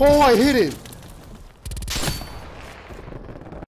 Oh, I hit him.